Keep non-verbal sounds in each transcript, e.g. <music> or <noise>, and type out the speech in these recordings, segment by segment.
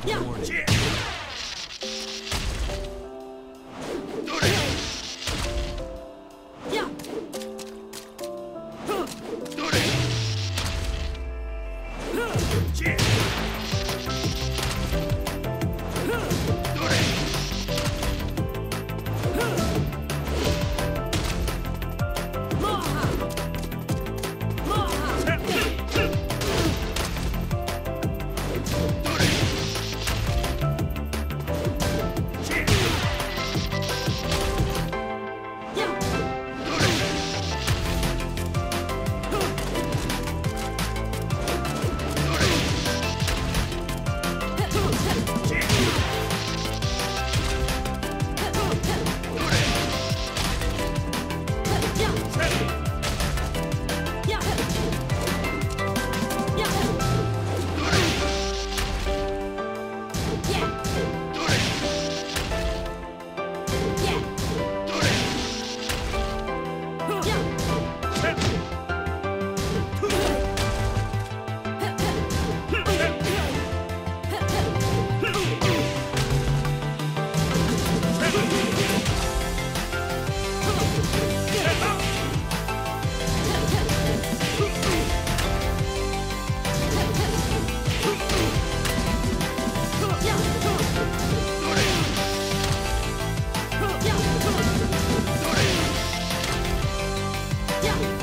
Good morning. Yeah.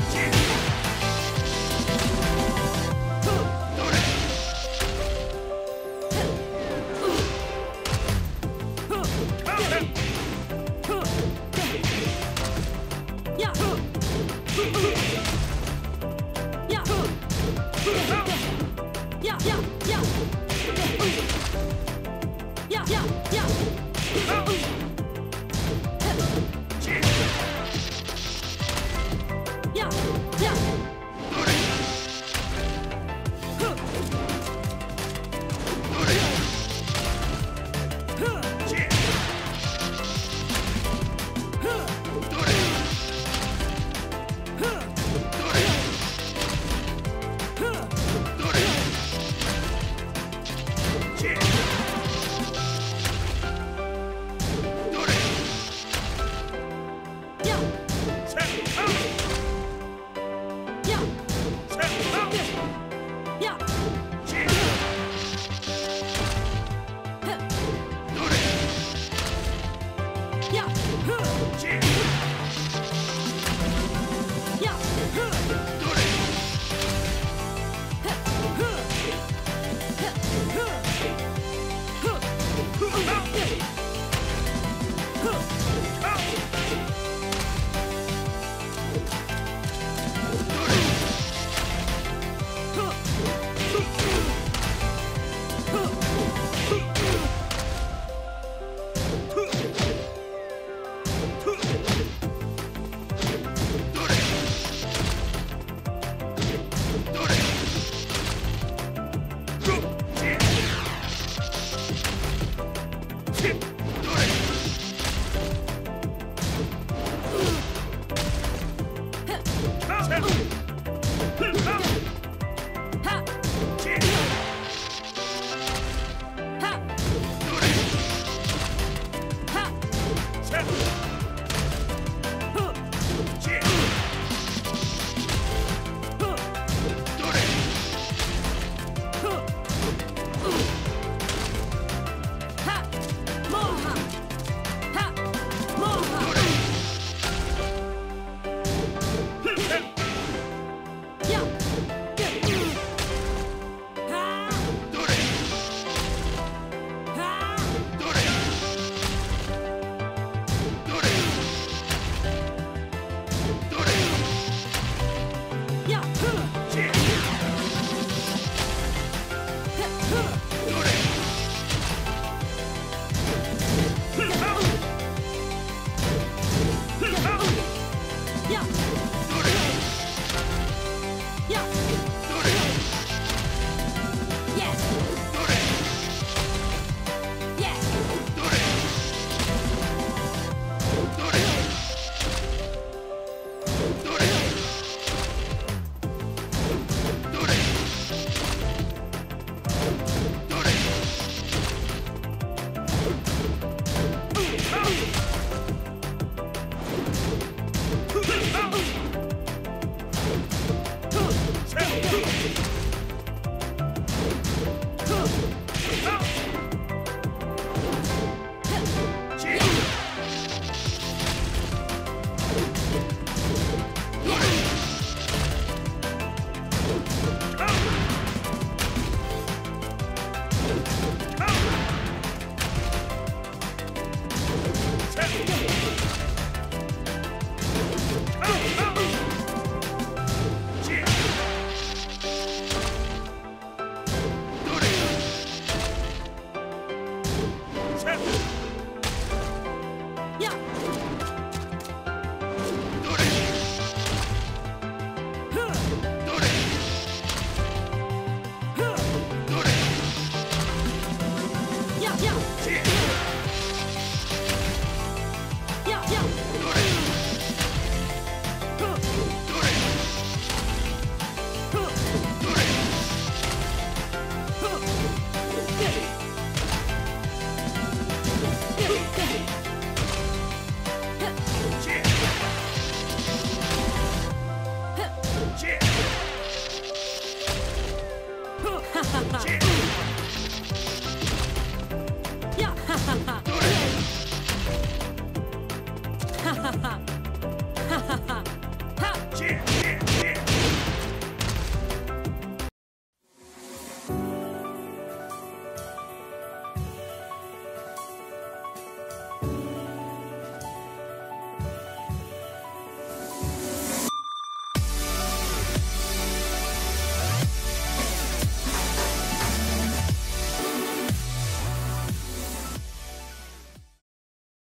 yeah. <laughs>